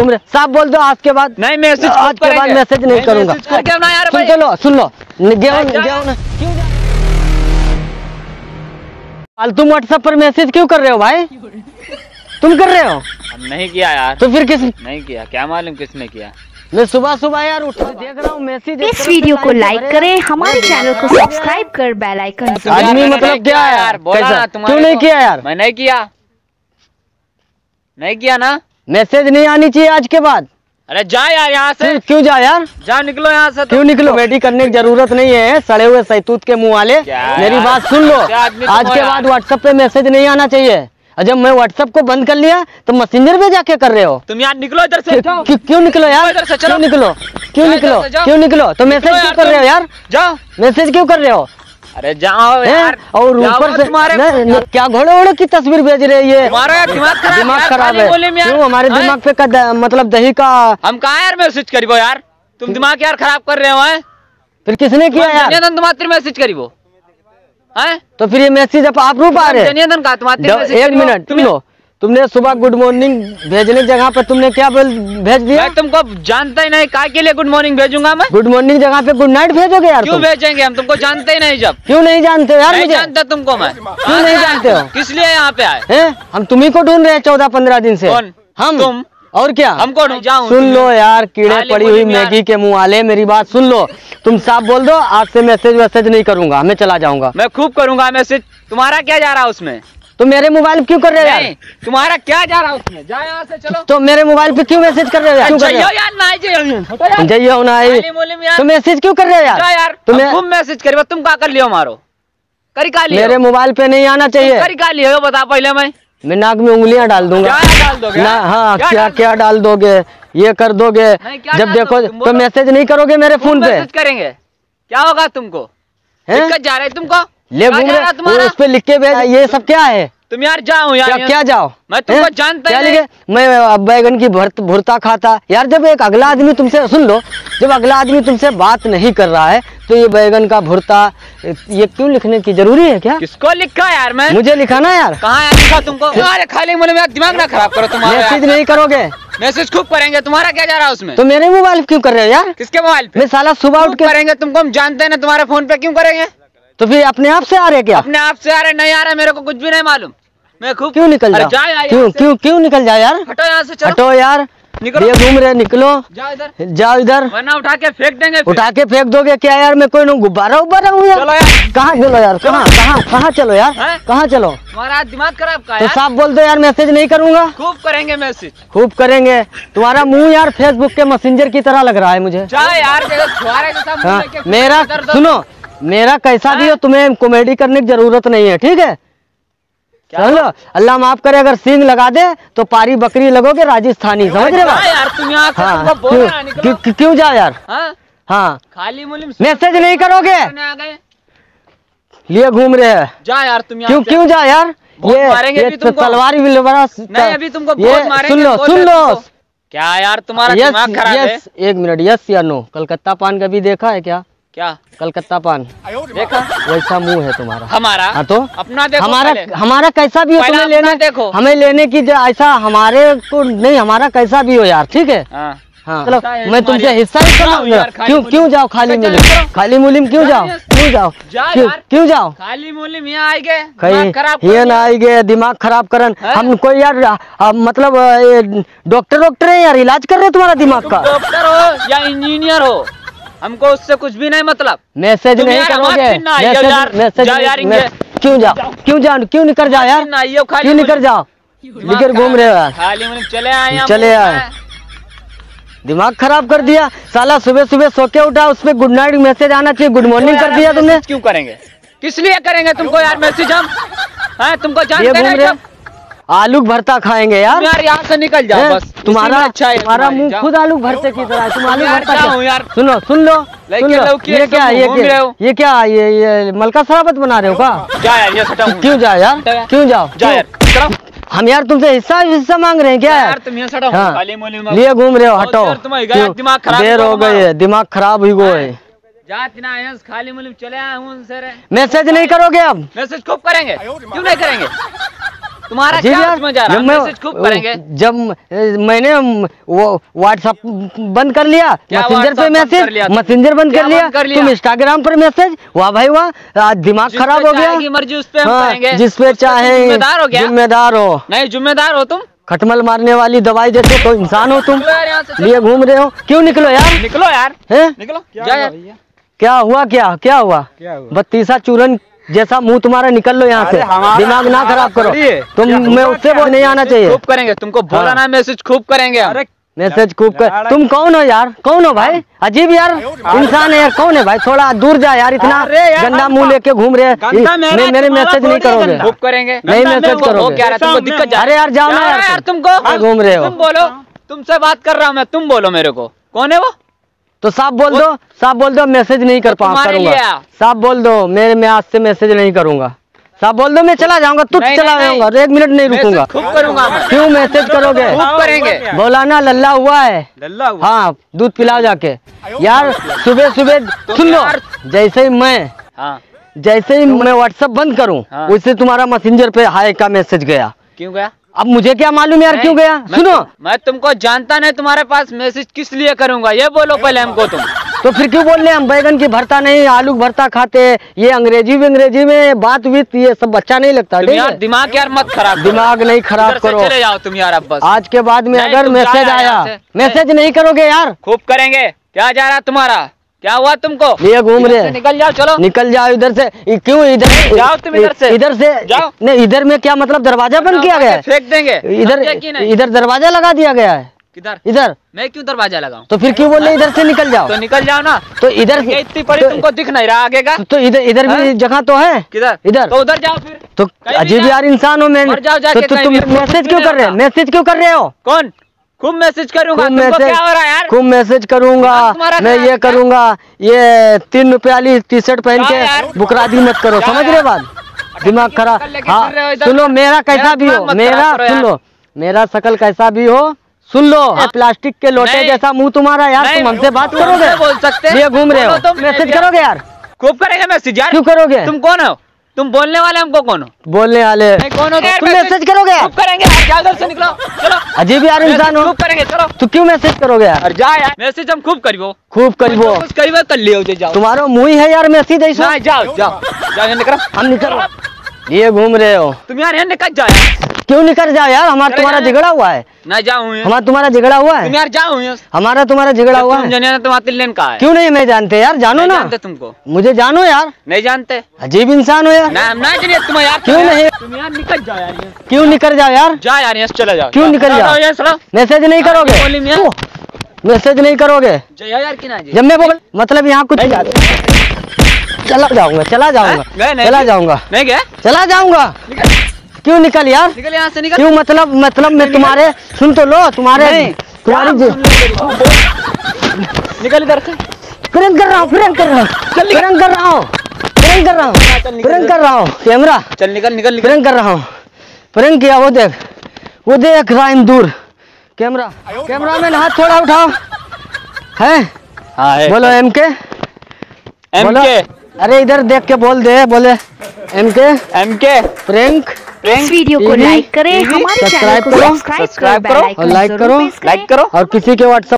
तुम साफ़ बोल दो आज के बाद नहीं मैसेज आज के बाद मैसेज नहीं करूँगा। करके ना यार सुन चलो सुन लो फालतू व्हाट्सएप पर मैसेज क्यों कर रहे हो भाई? तुम कर रहे हो? नहीं किया यार। तो फिर किस नहीं किया। क्या मालूम किसने किया? मैं सुबह सुबह यार उठ देख रहा हूँ मैसेज इस वीडियो को लाइक करें। हमारे चैनल को सब्सक्राइब कर बेल आइकन आदमी मतलब क्या यार बोला क्यों नहीं किया यार? मैं नहीं किया। नहीं किया ना? मैसेज नहीं आनी चाहिए आज के बाद। अरे जा यार यहाँ से। क्यों जा यार? जा निकलो यहाँ से तो। क्यों निकलो? बेटी करने की ज़रूरत नहीं है सड़े हुए सैतूत के मुँह वाले। मेरी बात सुन लो। आज के बाद व्हाट्सएप पे मैसेज नहीं आना चाहिए। और जब मैं व्हाट्सएप को बंद कर लिया तो मैसेंजर पे जाके कर रहे हो। तुम यार निकलो इधर से क्यों क्यों निकलो यार? क्यों निकलो? क्यों निकलो? क्यों निकलो? तो मैसेज क्यों कर रहे हो यार? जाओ। मैसेज क्यों कर रहे हो? अरे जाओ यार। और ऊपर से तुम्हारे क्या घोड़े वोड़े की तस्वीर भेज रहे ये? दिमाग खराब दिमाग खराब है। क्यों? हमारे दिमाग पे का मतलब दही का हम कहा यार मैसेज करीबो यार? तुम दिमाग यार खराब कर रहे हो हैं? फिर किसने किया यार? मात्र मैसेज करीबो। है? तो फिर ये मैसेज आप रूप आ रहे हैं। एक मिनट सुनो। तुमने सुबह गुड मॉर्निंग भेजने जगह पे तुमने क्या बोल भेज दिया? मैं तुमको जानता ही नहीं काय के लिए गुड मॉर्निंग भेजूँगा मैं। गुड मॉर्निंग जगह पे गुड नाइट भेजोगे यार क्यों भेजेंगे? हम तुमको जानते ही नहीं जब। क्यों नहीं जानते यार नहीं मुझे? जानता तुमको मैं। क्यों नहीं जानते हो? किस लिए यहाँ पे आए? हैं? हम तुम्ही को ढूंढ रहे हैं चौदह पंद्रह दिन से। कौन? हम? तुम? और क्या? हमको सुन लो यार कीड़े पड़ी हुई। मैगी के मुँह वाले मेरी बात सुन लो। तुम साफ़ बोल दो आज से मैसेज वैसेज नहीं करूँगा मैं चला जाऊँगा। मैं खूब करूँगा मैसेज तुम्हारा क्या जा रहा है उसमें? तो मेरे मोबाइल पे क्यों कर रहे हो यार? तुम्हारा क्या जा रहा है उसमें? जा यहाँ से चलो। तो मेरे मोबाइल पे क्यों मैसेज कर रहे हो यार? क्यों कर रहे जाइयो यार। हो ना आई तो मैसेज क्यों कर रहे हो यार? यार। खूब मैसेज करियो तुम का कर लियो मारो? करी का मेरे मोबाइल पे नहीं आना चाहिए। करी का लियो? बता पहले मैं। मैं नाक में उंगलियाँ डाल दूँगा। क्या डाल दोगे? ना हाँ क्या क्या डाल क्या डाल दोगे? ये कर दोगे। जब देखो तो मैसेज नहीं करोगे मेरे फ़ोन पे। मैसेज करेंगे। क्या होगा तुमको? दिक्कत जा रहा है तुमको? ले घूम रहा उस पे लिख के भेज ये सब क्या है? तुम यार जाओ यार क्या क्या जाओ? मैं तुमको जानता क्या लिखे? मैं बैगन की भर्त भुरता खाता। यार जब एक अगला आदमी तुमसे सुन लो जब अगला आदमी तुमसे बात नहीं कर रहा है तो ये बैगन का भुरता ये क्यों लिखने की ज़रूरी है क्या? किसको लिखा यार मैं? मुझे लिखाना यार। कहाँ यार लिखा तुमको? अरे खाली मुझे मेरा दिमाग ना खराब करो तुम्हारा मैसेज नहीं करोगे? मैसेज खूब करेंगे तुम्हारा क्या जा रहा है उसमें? तो मेरे मोबाइल क्यों कर रहे हो यार? किसके मोबाइल पे? मैं साला सुबह उठ करेंगे तुमको हम जानते हैं ना तुम्हारे फ़ोन पे क्यों करेंगे? तो फिर अपने आप से आ रहे क्या? अपने आप से आ रहे नहीं आ रहे मेरे को कुछ भी नहीं मालूम। मैं खूब क्यों निकल जाओ? क्यों क्यों क्यों निकल जाओ यार? हटो यहाँ से हटो यार। निकलो। ये घूम रहे निकलो। जाओ इधर। जाओ इधर। वरना उठा के फेंक देंगे उठा के फेंक दोगे क्या यार? मैं कोई न गुब्बारा उब्बारा हूँ यार। कहाँ चलो यार? कहाँ कहाँ कहाँ चलो यार? कहाँ चलो? तुम्हारा दिमाग खराब का तो यार। साफ़ बोल दो यार मैसेज नहीं करूँगा। खूब करेंगे मैसेज। खूब करेंगे। तुम्हारा मुँह यार फेसबुक के मैसेंजर की तरह लग रहा है मुझे। यार हाँ मेरा सुनो मेरा कैसा भी हो तुम्हें कॉमेडी करने की ज़रूरत नहीं है ठीक है? चलो अल्लाह माफ़ करे अगर सींग लगा दे तो पारी बकरी लगोगे राजस्थानी समझ रहे हो जा हाँ क्यों है, जाओ यार? हाँ? हाँ। खाली मैसेज नहीं करोगे? लिए घूम रहे हैं। जा यार तुम क्यों क्यों जा यार? ये ये तलवार नहीं अभी तुमको ये बहुत मारेंगे सुन लो सुन लो। क्या यार तुम्हारा दिमाग खराब है? एक मिनट यस या नो कलकत्ता पान कभी देखा है क्या? क्या? कलकत्ता पान। देखा? वैसा मुँह है तुम्हारा। हमारा? हाँ तो? अपना देखो हमारा हमारा कैसा भी हो तुम्हें लेने देखो। हमें लेने की ऐसा हमारे को नहीं हमारा कैसा भी हो यार ठीक है? हाँ। हाँ चलो, मैं तुमसे हिस्सा ही क्यों। क्यों जाओ खाली मुलिम? खाली मुलिम क्यों जाओ। क्यों जाओ? क्यों जाओ? खाली मुलिम यहाँ आए गए। कहीं ये ना आई गए दिमाग खराब करन। हम कोई यार मतलब डॉक्टर डॉक्टर है यार इलाज कर रहे हैं तुम्हारा दिमाग का? डॉक्टर हो या इंजीनियर हो? हमको उससे कुछ भी नहीं मतलब। मैसेज नहीं करोगे। मैसेज। क्यों जाओ? क्यों जाओ? क्यों निकल जाओ यार? क्यों निकल जाओ? लेकर घूम रहे हो यार। चले आए चले आए। दिमाग खराब कर दिया। साला सुबह सुबह सो के उठा उस पर गुड नाइट मैसेज आना चाहिए। गुड मॉर्निंग तो कर दिया तुमने। क्यों करेंगे? किस लिए करेंगे तुमको यार मैसेज हम? तुमको ये जानते जब आलू भरता खाएँगे यार। यार यहाँ से निकल जाओ बस। तुम्हारा अच्छा है तुम्हारा मुँह खुद आलू भरते की तरह तुम आलू भरता यार। सुनो सुन लो ये क्या ये ये क्या ये ये मलका शराबत बना रहे हो का क्यों जाओ? यार क्यों? जाओ हम यार तुमसे हिस्सा हिस्सा मांग रहे हैं क्या? यार तुम यहाँ सटा हाँ। लिए घूम रहे हो हटो? दिमाग खराब देर हो गई है दिमाग खराब हुई गई है। खाली मुलिम चले आए मैसेज नहीं करोगे अब? मैसेज खूब करेंगे। क्यों नहीं करेंगे? तुम्हारा अजीब क्या यार, समझ आ रहा जब मैसेज खूब करेंगे। जब मैंने वो व्हाट्सएप बंद कर लिया क्या मैसेंजर पे मैसेज मैसेंजर बंद कर लिया? तुम इंस्टाग्राम पर मैसेज वाह भाई वाह आज दिमाग खराब हो गया। मर्ज़ी उस पे हम हाँ, जिस पे चाहे जिम्मेदार हो जिम्मेदार हो। नहीं जिम्मेदार हो तुम? खटमल मारने वाली दवाई देते तो इंसान हो तुम। लिए घूम रहे हो। क्यों निकलो यार? निकलो यार। हैं? निकलो। जा यार क्या हुआ क्या क्या हुआ? क्या हुआ? बत्तीसा चूरन जैसा मुँह तुम्हारा निकल लो यहाँ से। दिमाग ना खराब करो। तुम मैं उससे वो नहीं आना चाहिए। खूब करेंगे? तुमको बोला हाँ। ना मैसेज खूब करेंगे मैसेज खूब कर तुम कौन हो यार? कौन हो भाई? अजीब यार। इंसान है यार कौन है भाई? थोड़ा दूर जा यार इतना। गंदा हम- मुँह लेके घूम रहे हैं। मेरा, मे- मेरे मैसेज नहीं करोगे। खूब करेंगे। नहीं मैसेज करोगे। है जा अरे यार जाओ ना यार है यार। तुम। तुमको। घूम रहे हो? तुम बोलो तुमसे बात कर रहा हूँ मैं तुम बोलो मेरे को। कौन है वो? तो साफ़ बोल दो साफ़ बोल दो मैसेज नहीं कर पा करूँगा। साफ़ बोल दो मेरे मैं आज से मैसेज नहीं करूँगा। साफ़ बोल दो मैं चला जाऊँगा तुझ चला। जाऊँगा एक मिनट नहीं रुकूँगा। खूब करूँगा। क्यों मैसेज करोगे? करेंगे। बोला ना लल्ला हुआ है। लल्ला हुआ। हाँ दूध पिलाओ जाके। यार सुबह सुबह सुन लो। जैसे ही मैं हाँ। जैसे ही मैं व्हाट्सएप बंद करूँ हाँ। उससे तुम्हारा मैसेंजर पे हाय का मैसेज गया। क्यों गया? अब मुझे क्या मालूम यार क्यों गया? मैं- सुनो। मैं तुमको जानता नहीं तुम्हारे पास मैसेज किस लिए करूँगा? ये बोलो पहले हमको तुम। तो फिर क्यों बोल रहे हम बैगन की भरता नहीं आलू भरता खाते ये अंग्रेज़ी भी अंग्रेज़ी में बात वित ये सब अच्छा नहीं लगता। तुम यार दिमाग यार मत खराब दिमाग नहीं खराब करो। चले जाओ तुम यार अब बस। आज के बाद में अगर मैसेज आया मैसेज नहीं करोगे यार। खूब करेंगे। क्या जा रहा है तुम्हारा? क्या हुआ तुमको? लिए घूम रहे हैं। निकल जाओ चलो। निकल जाओ इधर से। क्यों इधर? जाओ तुम इधर से। इधर से जाओ। नहीं इधर में क्या मतलब दरवाज़ा बंद किया गया है? फेंक देंगे। इधर? इधर दरवाज़ा लगा दिया गया है। किधर? इधर। मैं क्यों दरवाज़ा लगाऊँ? तो फिर क्यों बोल रहे इधर से निकल जाओ? तो निकल जाओ ना। तो इधर ये इतनी बड़ी तो, तुमको दिख नहीं रहा आगे का। तो इधर इधर भी हाँ? जगह तो है। किधर? इधर। तो उधर जाओ फिर। तो अजीब यार इंसान हो मैं तो तुम मैसेज क्यों कर रहे हो? मैसेज क्यों कर रहे हो? कौन? खूब मैसेज करूँगा मैसेज क्या हो रहा है यार? खूब मैसेज करूँगा। मैं ये? करूँगा ये तीन रुपए वाली टी शर्ट पहन? के बुकरादी मत करो समझ रहे बात? दिमाग खराब। हाँ सुनो मेरा कैसा भी हो मेरा सुन लो मेरा शकल कैसा भी हो सुन लो। हाँ। प्लास्टिक के लोटे जैसा मुँह तुम्हारा यार तुम हमसे बात करोगे? बोल सकते ये घूम रहे हो। मैसेज करोगे यार? खूब करेंगे मैसेज यार। क्यों करोगे? तुम कौन हो? तुम बोलने वाले हमको कौन हो? बोलने वाले। कौन हो तुम? मैसेज करोगे? चुप करेंगे क्या घर से निकलो? चलो। अजीब यार इंसान हो। चुप करेंगे चलो। तो क्यों मैसेज करोगे यार? जा यार। मैसेज हम खूब करबो खूब करीबो कुछ करबो कर लियो जे जाओ। तुम्हारा मुँह ही है यार मैसेज ऐसा? जाओ जाओ। जाओ निकलो हम निकल ये घूम रहे हो। तुम यार यहाँ निकल जाओ क्यों निकल जाओ यार? हमारा तुम्हारा झगड़ा हुआ है। नहीं जाऊँ हमारा तुम्हारा झगड़ा हुआ तुम है यार यहाँ। हमारा तुम्हारा झगड़ा हुआ है। जाने तुम आतिल लेन का है? क्यों नहीं मैं जानते यार? जानो ना। तुमको। मुझे जानो यार। नहीं जानते? अजीब इंसान हो यार। तुम यार क्यों नहीं? तुम यार निकल जाओ यार क्यों निकल जाओ यार? जा यार यहाँ चले जाओ। क्यों निकल जाओ? मैसेज नहीं करोगे? मैं। मैसेज नहीं करोगे? जब मैं बोल मतलब यहाँ कुछ चला जाऊँगा चला जाऊँगा। चला जाऊँगा। नहीं गया चला जाऊँगा। क्यों निकल यार? निकल यहाँ से निकल। क्यों मतलब मतलब मैं तुम्हारे सुन तो लो तुम्हारे तुम्हारी जी- निकल इधर से। प्रैंक कर रहा हूँ प्रैंक कर रहा हूँ। प्रैंक कर रहा हूँ प्रैंक कर रहा हूँ प्रैंक कर रहा हूँ। कैमरा। चल निकल निकल प्रैंक कर रहा हूँ। प्रैंक किया वो देख। वो देख रहा है दूर। कैमरा। कैमरा मैन हाथ थोड़ा उठाओ। है? हाँ बोलो एम के एम के अरे इधर देख के बोल दे बोले। एम के एम के प्रैंक इस वीडियो को लाइक करें हमारे चैनल सब्सक्राइब को करो, सब्सक्राइब करो करो। और लाइक करो, लाइक करो। और किसी के व्हाट्सएप